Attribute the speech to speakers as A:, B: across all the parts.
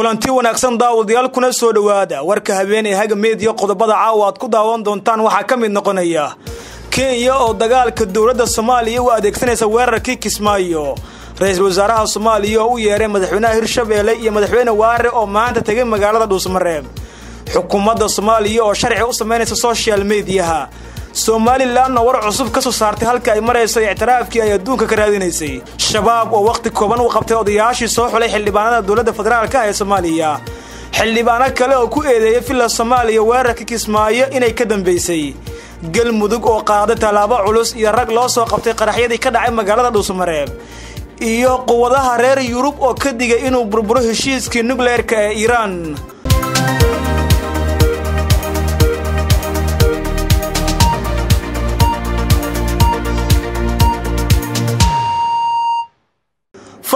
A: kulanti wanaagsan daawadayaal kuna soo dhowaada. Warka habeenee haga meediya qodobada caawa aad ku daawan doontaan waxaa ka mid noqonaya kenya oo dagaalka dowladda soomaaliya u adeegsanaysa weerarkii kismaayo. Ra'iisul wasaaraha soomaaliya oo u yeeray madaxweynaha hirshabeelle iyo madaxweyne waare oo maanta tegay magaalada dhuusmareeb xukuumadda soomaaliya oo sharci u samaynaysa soshal mediyaha somalilanna war cusub ka soo saartay halka ay marayso ictiraafkii ay adduunka ka raadinaysay. Shabaab oo wakhti kooban u qabtay odayaashii soo xulay xildhibaanada dowladda federaalk ee soomaaliya. Xildhibaano kale oo ku eedeeyay villa soomaaliya weerarka kismaayo inay ka dambaysay galmudug oo qaaday tallaabo culus iyo rag loo soo qabtay qaraxyadii ka dhacay magaalada dhuusmareeb iyo quwadaha reer yurub oo ka digay inuu burburo heshiiskii nukleerka ee iiraan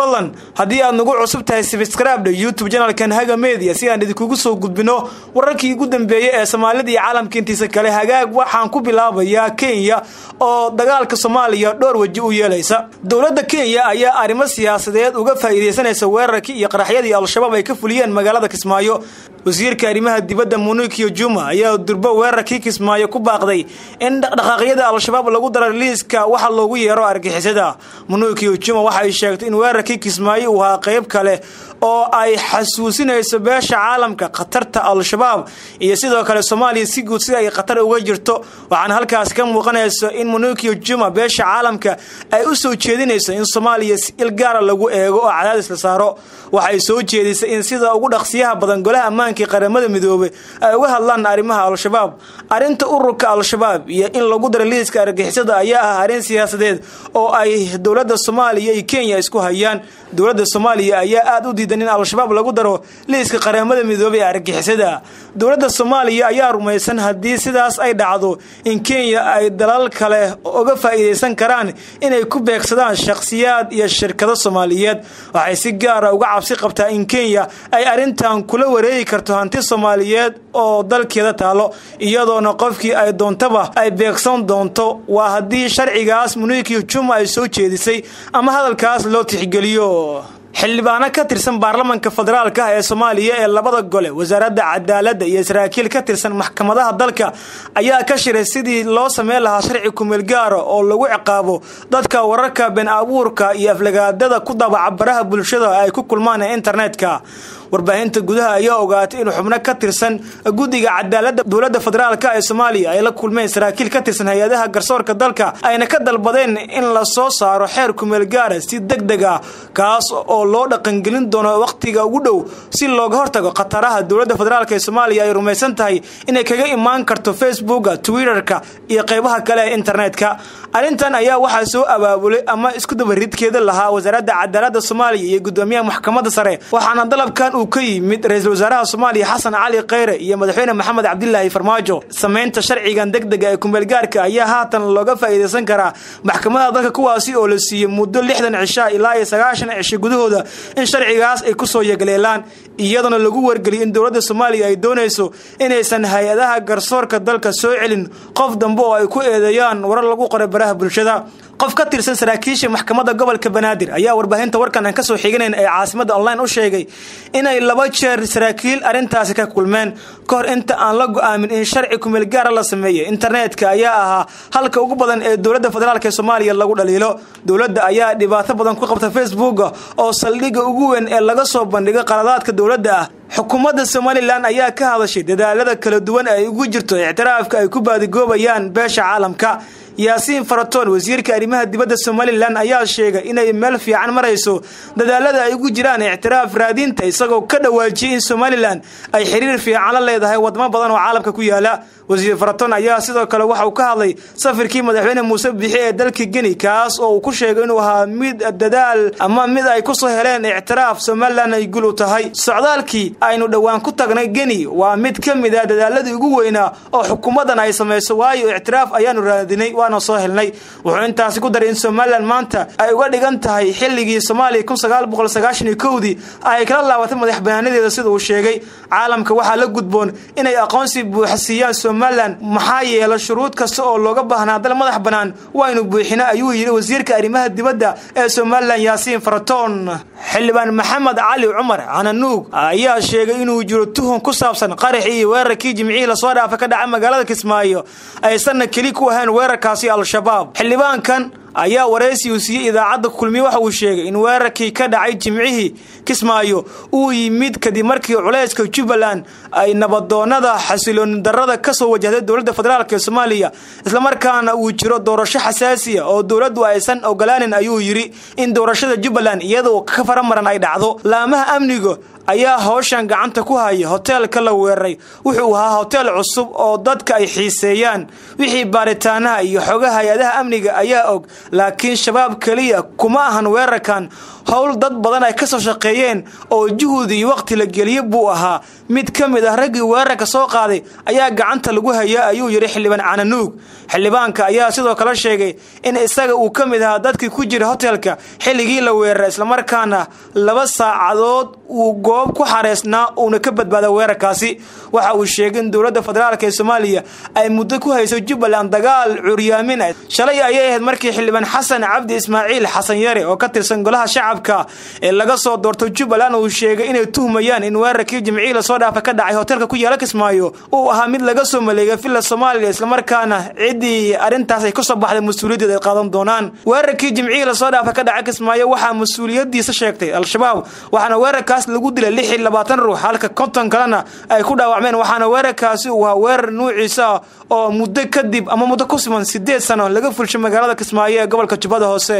A: fadlan. Haddii aad nagu cusub tahay sibskraibdha youtube janalkan haga media si aan idinkugu soo gudbino wararkii ugu dambeeyey ee soomaalida iyo caalamka intiisa kale. Hagaag waxaan ku bilaabayaa kenya oo dagaalka soomaaliya dhowr weji u yeelaysa. Dowladda kenya ayaa arrimo siyaasadeed uga faa'iidaysanaysa weerarkii iyo qaraxyadii al-shabaab ay ka fuliyeen magaalada kismaayo. Wasiirka arrimaha dibadda munikyo juma ayaa durbo weerarkii kismaayo ku baaqday in dhaqdhaqaaqyada al-shabaab lagu daro liiska waxa loogu yeero argixisada. Munikyo juma waxay sheegtay in weerarkii kismaayo uu ahaa qayb kale oo ay xasuusinayso beesha caalamka khatarta al-shabaab iyo sidoo kale soomaaliya si guud sida ay khatar uga jirto. Waxaana halkaas ka muuqanayso in munikyo juma beesha caalamka ay u soo jeedinayso in soomaaliya si ilgaara lagu eego oo cadaadis la saaro. Waxay soo jeedisay in sida ugu dhaqsiyaha badan golaha ammaankai qaramada midoobay ay uga hadlaan arrimaha al-shabaab. Arrinta ururka al-shabaab iyo in lagu daro liiska argixisada ayaa ah arrin siyaasadeed oo ay dowladda soomaaliya iyo kenya isku hayaan. Dowladda soomaaliya ayaa aada u diidan in al-shabaab lagu daro liiska qaramada midoobay ee argixisada. Dowladda soomaaliya ayaa rumaysan haddii sidaas ay dhacdo in kenya ay dalal kale uga faa'iidaysan karaan inay ku beegsadaan shakhsiyaad iyo shirkado soomaaliyeed. Waxay si gaara uga cabsi qabtaa in kenya ay arrintan kula wareegi karto hanti soomaaliyeed oo dalkeeda taalo iyadoona qofkii ay doontaba ay beegsan doonto. Waa haddii sharcigaas muniikii juma ay soo jeedisay ama hadalkaas loo tixgeliyo xildhibaano ka tirsan baarlamanka federaalka ah ee soomaaliya ee labada gole wasaaradda cadaaladda iyo saraakiil ka tirsan maxkamadaha dalka ayaa ka shiray sidii loo sameyn lahaa sharci kumeelgaara oo lagu ciqaabo dadka wararka been abuurka iyo aflagaadada ku dabaca baraha bulshada ay ku kulmaan ee internetka warbaahinta gudaha ayaa ogaatay in xubno ka tirsan guddiga cadaaladda dowladda federaalk ee soomaaliya ay la kulmeen saraakiil ka tirsan hay'adaha garsoorka dalka. Ayna ka dalbadeen in la soo saaro xeer kumeelgaara si deg deg ah kaas oo loo dhaqangelin doono wakhtiga ugu dhow si looga hortago khataraha dowladda federaalk ee soomaaliya ay rumaysan tahay inay kaga imaan karto facebooka twitterka iyo qaybaha kale ee internetka. Arrintan ayaa waxaa soo abaabulay ama isku dabaridkeeda lahaa wasaaradda cadaaladda soomaaliya iyo gudoomiyaha maxkamadda sare. Waxaana dalabkan uu ka yimid ra'iisul wasaaraha soomaaliya xasan cali kheyre iyo madaxweyne maxamed cabdilaahi farmaajo. Samaynta sharcigan degdega ee kumeelgaarka ayaa haatan looga faa'iidaysan karaa maxkamadaha dalka kuwaasi oo la siiyey muddo lixdan cisha ilaa iyo sagaashan cisho gudahooda in sharcigaas ay ku soo yegleelaan iyadoona lagu wargeliyay in dowladda soomaaliya ay doonayso inaysan hay'adaha garsoorka dalka soo celin. Qof dambe oo ay ku eedeeyaan warar lagu qoray baraha bulshada qof ka tirsan saraakiisha maxkamadda gobolka banaadir. Ayaa warbaahinta warkan aan ka soo xiganayn ee caasimada online u sheegay inay laba jeer saraakiil arrintaasi ka kulmeen. Ka inta aan la go'aamin in sharci kumeelgaara la sameeyey internetka ayaa ahaa halka ugu badan ee dowladda federaalk ee soomaaliya lagu dhaliilo. Dowladda ayaa dhibaato badan ku qabta facebooka oo saldhigga ugu weyn ee laga soo bandhigo qaladaadka dowladda. Ah xukuumadda somalilan ayaa ka hadashay dadaalada kala duwan ay ugu jirto ictiraafka ay ku baadigoobayaan beesha caalamka yaasiin faratoon wasiirka arrimaha dibadda somalilan ayaa sheegay inay meel fiican marayso. Dadaalada ay ugu jiraan ictiraaf raadinta isagoo ka dhawaajiyay in somalilan ay xiriir fiican la leedahay wadamo badan oo caalamka ku yaalla wasiir faratoon ayaa sidoo kale waxa uu ka hadlay safirkii madaxweyne muuse bixi ee dalka geni kaas oo uu ku sheegay inuu ahaa mid dadaal ama mid ay ku soo heleen ictiraaf somalilan ay gul u tahay. Socdaalkii aynu dhowaan ku tagnay geni waa mid ka mid a dadaaladii ugu weynaa oo xukuumaddan ay samayso waayo ictiraaf ayaanu raadinay waana soo helnay. Wuxuu intaasi ku daray in somalilan maanta ay uga dhigan tahay xilligii soomaaliya kun sagaal boqol sagaashan iyo kowdii ay kala laabatay madax banaanadeeda sida uu sheegay. Caalamka waxaa la gudboon inay aqoonsi buuxa siiyaan somalilan maxaa yeela shuruud kasta oo looga baahnaa dal madax bannaan waynu buuxina ayuu yidhi wasiirka arrimaha dibadda ee somalilan yaasiin faratoon. Xildhibaan maxamed cali cumar cananuug ayaa sheegay inuu jiro tuhun ku saabsan qaraxii iyo weerarkii jimcihii la soo dhaafa ka dhaca magaalada kismaayo aysanna keli ku ahayn weerarkaasi al-shabaab. Xildhibaankan ayaa waraysi uu siiyey idaacadda kulmiye waxa uu sheegay in weerarkii ka dhacay jimcihii kismaayo uu yimid kadib markii culayska jubbaland ay nabadoonada xasilooni darada ka soo wajahday dowladda federaalk ee soomaaliya islamarkaana uu jiro doorasho xasaasiya oo dowladdu aysan ogolaanin ayuu yidhi in doorashada jubbaland iyadoo ka faramaran ay dhacdo. Laamaha amniga ayaa howshan gacanta ku haya hoteelka la weeraray. Wuxuu ahaa hoteel cusub oo dadka ay xiiseeyaan. Wixii baaritaanaha iyo xogaha hay'adaha amniga ayaa og laakiin shabaab keliya kuma ahan weerarkan howl dad badan ay ka soo shaqeeyeen oo juhudi iyo waqti la geliye buu ahaa. Mid ka mid ah raggii weerarka soo qaaday ayaa gacanta lagu hayaa ayuu yidhi xildhibaan cananuug xildhibaanka ayaa sidoo kale sheegay in isaga uu ka mid ahaa dadkii ku jira hotelka. Xilligii la weeraray islamarkaana laba saacadood uu goob ku xareysnaa uuna ka badbaada weerarkaasi. Waxa uu sheegay in dowladda federaalk ee soomaaliya ay muddo ku hayso jubbaland dagaal curyaamin ah. Shalay ayay ahayd markii xildhibaan xasan cabdi ismaaciil xasan yare oo ka tirsan golaha shacabka ee laga soo doorto jubbaland uu sheegay inay tuhmayaan in weerarkii jimcihii la soo dhaafa ka dhacay hotelka ku yaalla kismaayo. Uu ahaa mid laga soo maleegay villa soomaaliya islamarkaana ciddii arrintaas ay ka soo baxday mas'uuliyaddeed ay qaadan doonaan. Weerarkii jimcihii la soo dhaafa ka dhacay kismaayo waxaa mas'uuliyaddiisa sheegtay al-shabaab waxaana weerarkaas lagu dilay lix iyo labaatan ruux halka konton kalena ay ku dhaawacmeen waxaana weerarkaasi uu ahaa weerar nuuciisa oo muddo kadib ama muddo ku siman sideed sano laga fulshay magaalada kismaayo ee gobolka jubbada hoose.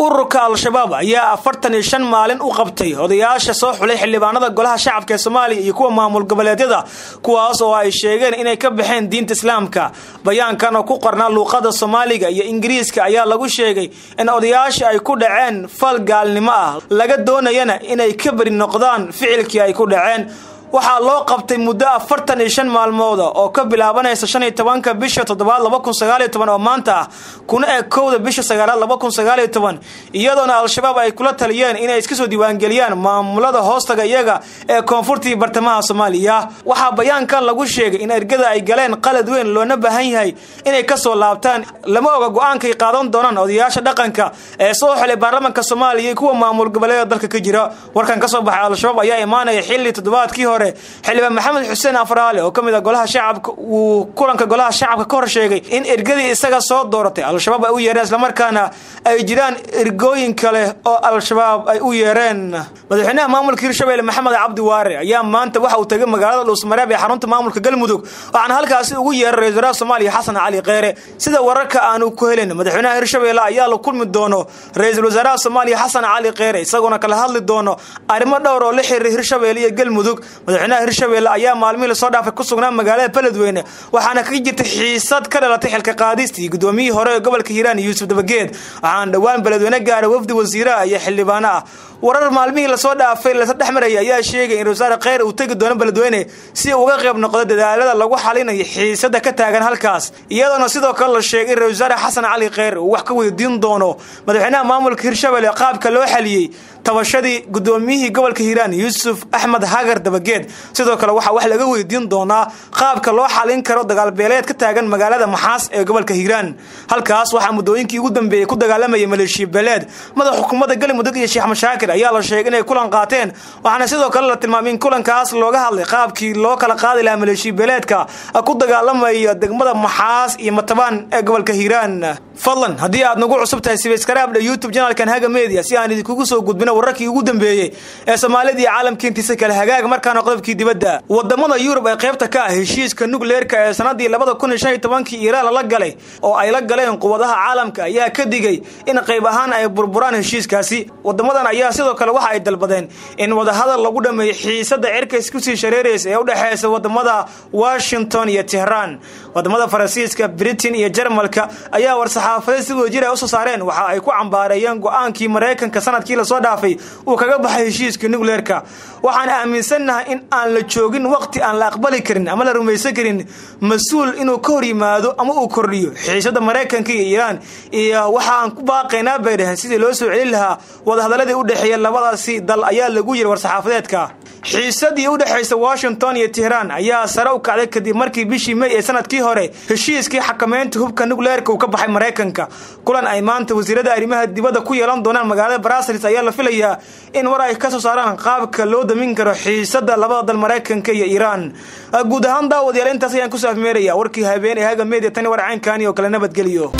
A: Ururka al-shabaab ayaa afartan iyo shan maalin u qabtay odayaasha soo xulay xildhibaanada golaha shacabka ee soomaaliya iyo kuwa maamul goboleedyada kuwaas oo ay sheegeen inay ka baxeen diinta islaamka. Bayaankan oo ku qornaa luuqada soomaaliga iyo ingiriiska ayaa lagu sheegay in odayaasha ay ku dhaceen fal gaalnimo ah laga doonayana inay ka beri noqdaan ficilkii ay ku dhaceen waxaa loo qabtay muddo afartan iyo shan maalmooda oo ka bilaabanaysa shan iyo tobanka bisha toddobaad laba oo maanta ah kuna eg kowda bisha sagaalaad laba kun sagaal iyo toban iyadoona al-shabaab ay kula taliyeen inay iska soo diiwaangeliyaan maamulada hoostaga iyaga ee koonfurtii bartamaha soomaaliya. Waxaa bayaankan lagu sheegay in ergada ay galeen qalad weyn loona baahan yahay inay ka soo laabtaan lama oga go'aankay qaadan doonaan odayaasha dhaqanka ee soo xilay baarlamanka soomaaliya iyo kuwa maamul goboleeda dalka ka jira. Warkan ka soo baxay al-shabaab ayaa imaanaya xilli toddobaadkii xildhibaan maxamed xuseen afraale oo ka mid a golaha shacabka uu kulanka golaha shacabka ka hor sheegay in ergadii isaga soo dooratay al-shabaab ay u yeereen islamarkaana ay jiraan ergooyin kale oo al-shabaab ay u yeereen. Madaxweynaha maamulka hirshabelle maxamed cabdi waare ayaa maanta waxa uu tegay magaalada dhuusmareeb ee xarunta maamulka galmudug. Waxaana halkaasi ugu yeeray ra'isul soomaaliya xasan cali kheyre. Sida wararka aanu ku helin madaxweynaha hirshabelle ayaa la kulmi doono ra'iisul wasaaraha soomaaliya xasan cali kheyre isagoona kala hadli doono arrimo dhowr oo la xiriira hirshabelle iyo galmudug madaxweynaha hirshabelle ayaa maalmihii la soo dhaafay ku sugnaa magaalada beledweyne waxaana ka jirtay xiisad ka dhalatay xilka qaadistii gudoomiyihii hore ee gobolka hiiraan yuusuf dabageed. Waxaana dhowaan beledweyne gaara wafdi wasiiraha iyo xildhibaano ah warar maalmihii la soo dhaafay lasa dhex maraya ayaa sheegay in wasaare kheyr uu tegi doono beledweyne si uga qayb noqdo dadaalada lagu xalinayo xiisada ka taagan halkaas. Iyadoona sidoo kale la sheegay in ra'isul wasaare xasan cali kheyr uu wax ka weydiin doono madaxweynaha maamulka hirshabelle qaabka loo xaliyey tabashadii gudoomiyihii gobolka hiiraan yuusuf axmed hagar dabageed. Sidoo kale waxaa wax laga weydiin doonaa qaabka loo xalin karo dagaalbeeleed ka taagan magaalada maxaas ee gobolka hiiraan. Halkaas waxaa muddooyinkii ugu dambeeyey ku dagaalamayay maleeshiya beeleed madax xukuumadda galmudug iyo sheekh mashaakir ayaa la sheegay inay kulan qaateen. Waxaana sidoo kale la tilmaamay in kulankaas looga hadlay qaabkii loo kala qaadi lahaa maleeshiya beeleedka ku dagaalamaya degmada maxaas iyo matabaan ee gobolka hiiraan. Fadlan haddii aad nagu cusub tahay sibaiskaraabdha youtube janalkan haga media si aan idinkugu soo gudbino wararkii ugu dambeeyey ee soomaalida iyo caalamka intiisa kale. Hagaag markaana qodobkii dibadda. Wadamada yurub ee qaybta ka ah heshiiska nukleerka ee sanadii labada kun iyo shan lala galay oo ay la galeen quwadaha caalamka ayaa ka digay in qayb ahaan ay burburaan heshiiskaasi. Wadamadan ayaa sidoo kale waxa ay dalbadeen in wadahadal lagu dhameeyo xiisada cirkays ku sii shareeraysa ee udhexeysa waddamada washington iyo tehraan waddamada faransiiska britain iyo jarmalka ayaa warsaxa war-saxaafadeed si wadajir ay u soo saareen. Waxa ay ku cambaareeyeen go'aankii maraykanka sannadkii la soo dhaafay uu kaga baxay heshiiska nucleerka waxaan aaminsannahay in aan la joogin waqti aan la aqbali karin ama la rumaysan karin mas'uul inuu ka hor yimaado ama uu kordhiyo. Xiisada maraykanka iyo iiraan iyo waxaan ku baaqaynaa bay sidii loo soo celin lahaa wadahadaladii u dhexeeya labadaasi dal ayaa lagu yiri war-saxaafadeedka xiisadii u dhexaysa washington iyo tehraan ayaa sare u kacday kadib markii bishii may ee sannadkii hore heshiiskii xakamaynta hubka nucleerka uu ka baxay maraykanka kulan ay maanta wasiirada arrimaha dibadda ku yeelan doonaan magaalada brasels ayaa la filayaa in war ay ka soo saaraan qaabka loo damin karo xiisada labada dal maraykanka iyo iiraan guud ahaan daawadayaal intaas ayaan ku soo afmeeraya warkii habeen ee haga media tani warcaynkaani oo kale nabadgeliyo